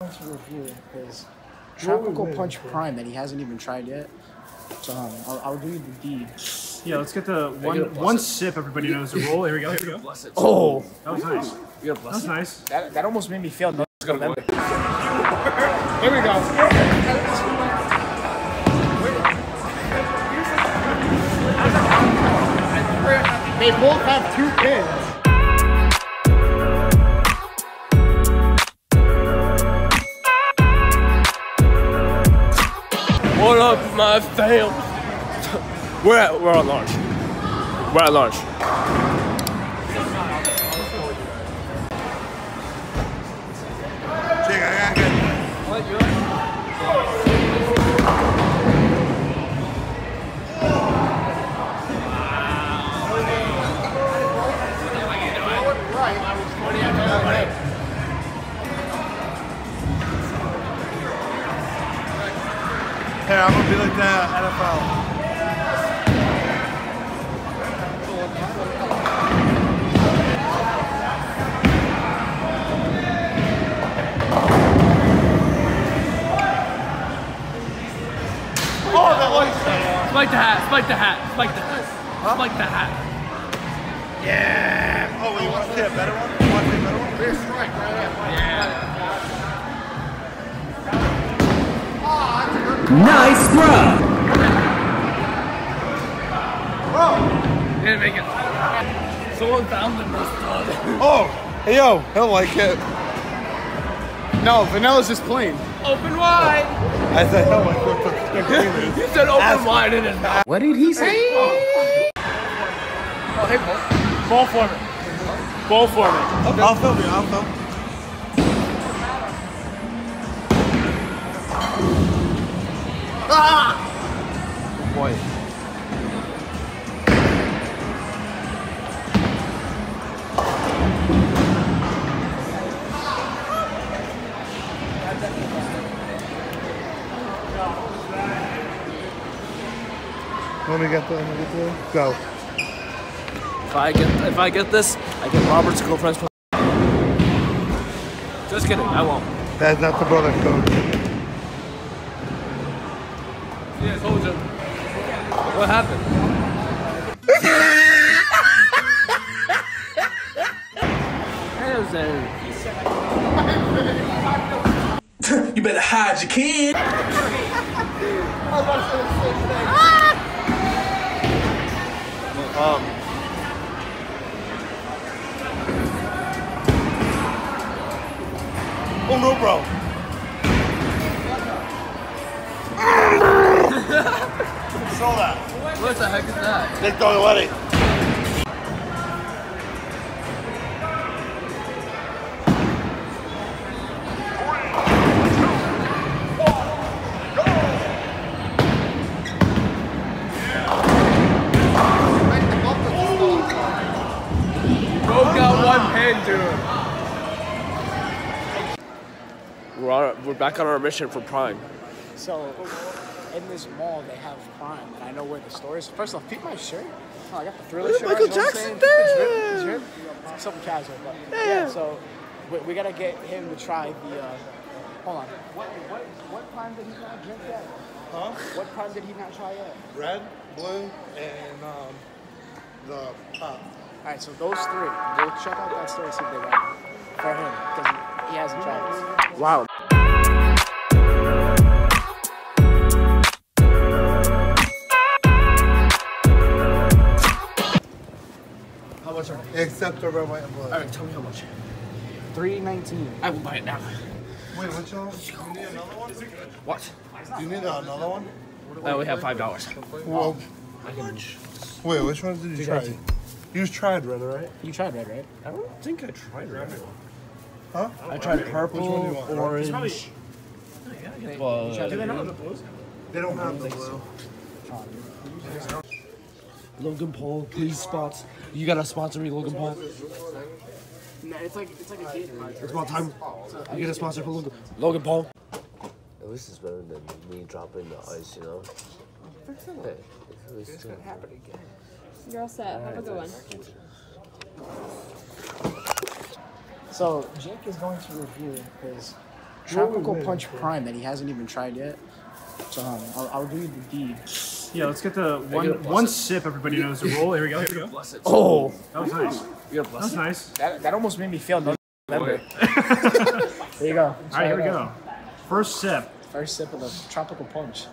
going to review his Tropical Punch Prime that he hasn't even tried yet. So um, I'll, I'll do the deed. Yeah, let's get the one one sip. Everybody knows the roll. Here we go. Here we go. Oh, That was nice. That was nice. that, that almost made me feel no. Here we go. They both have two pins. What up, my fam? We're at we're at lunch. We're at lunch. Hey, I'm gonna be like that NFL. Oh, spike the hat. Spike the hat. Spike the hat. Spike the hat. Yeah! Oh, wait, you want to see a better one? Nice throw. Didn't make it. Someone found the mustard. Oh, hey yo, he'll like it. No, vanilla's just plain. Open wide. I said he'll like what the the cream is. You said open wide in his mouth. What did he say? Oh. Oh, ball for me. Ball for me. I'll film you. I'll film. Boy. Let me get the. Let me get the. Go. If I get if I get this, I get Robert's girlfriend's. Just kidding. I won't. That's not the brother code. Yeah, told you. What happened? You better hide your kid. Um. Saw that. What the heck is that? Nick Doletti. Broke out one pin, dude. We're, on, we're back on our mission for Prime. So, in this mall, they have Prime, and I know where the store is. First off, peep my shirt. Oh, I got the thriller shirt. Michael on, you know what Jackson, saying? It's ripped, it's ripped. Something casual, but yeah. So, we, we gotta get him to try the. Uh, hold on. What what what Prime did he not drink yet? Huh? What Prime did he not try yet? Red, blue, and um, the pop. All right, so those three. We'll check out that store and see if they got it for him because he, he hasn't tried this. Wow. Except the red, white, and blue. All right, tell me how much. Three nineteen. I will buy it now. Wait, which one? You need another one? What? Do you need another one? Uh, I only have five dollars. Well, wait, which one did you try? You just tried red, right? You tried red, right? I don't think I tried red. Huh? I tried purple, Which one do you want? orange. But They don't have the blue. Logan Paul, please spots. You gotta sponsor me, Logan Paul. No, it's like it's like a date. It's about time. You get a sponsor for Logan. Logan Paul. At least it's better than me dropping the ice, you know? Hey, at least it's happen again. You're all set. Have a good one. So Jake is going to review his Tropical Punch Prime that he hasn't even tried yet. So um, I'll, I'll read the deed. Yeah, let's get the one gonna one it. sip. Everybody knows the rule. Here we go. Here we go. Bless it. Oh, That was nice. You gotta That was it. nice. that, that almost made me feel no November. Okay. There you go. All right, here we go. First sip. First sip of the tropical punch.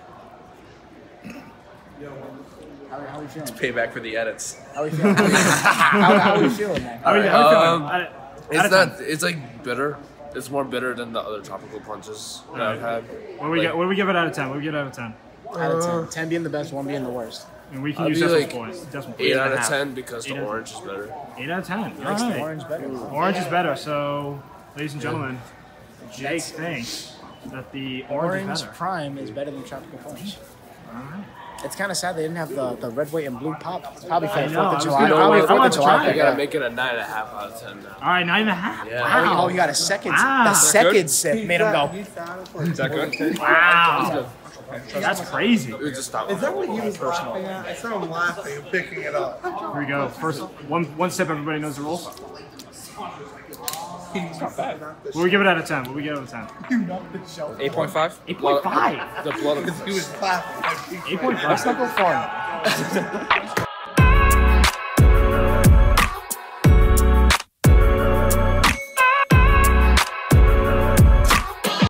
How, how are we feeling? Payback for the edits. How are we feeling? how, how are we feeling, man? How are we, how are we Um, feeling? Out of- out It's not. It's like bitter. It's more bitter than the other tropical punches that I've had. What do we get? What do we give it out of ten? What do we get out of ten? Out of 10. Uh, 10 being the best, 1 being the worst. And we can I'd use be decimal like points. Decimal Eight out of ten because Eight the orange is better. Eight out of ten. All Makes the orange better. Orange is better. So, ladies and gentlemen, Jake That's- thinks that the orange, Orange is better. Prime is better than tropical punch. All right. It's kind of sad they didn't have the, the red, white, and blue pop. It's probably for the 4th of July. gonna- Probably I 4th of want to July. try I it. yeah. gotta make it a nine and a half out of ten now. All right, nine and a half. Yeah. Wow. Oh, you got a second. Wow. The second sip made him go. Is that good? Wow. That's crazy. It was just stop. Is that what he was laughing at? I saw him laughing and picking it up. Here we go. First, one one sip. Everybody knows the rules. What do we give it out of ten? What do we give it out of ten? Eight point five. Eight point five. The blood of He was laughing. Eight point Let's not go far.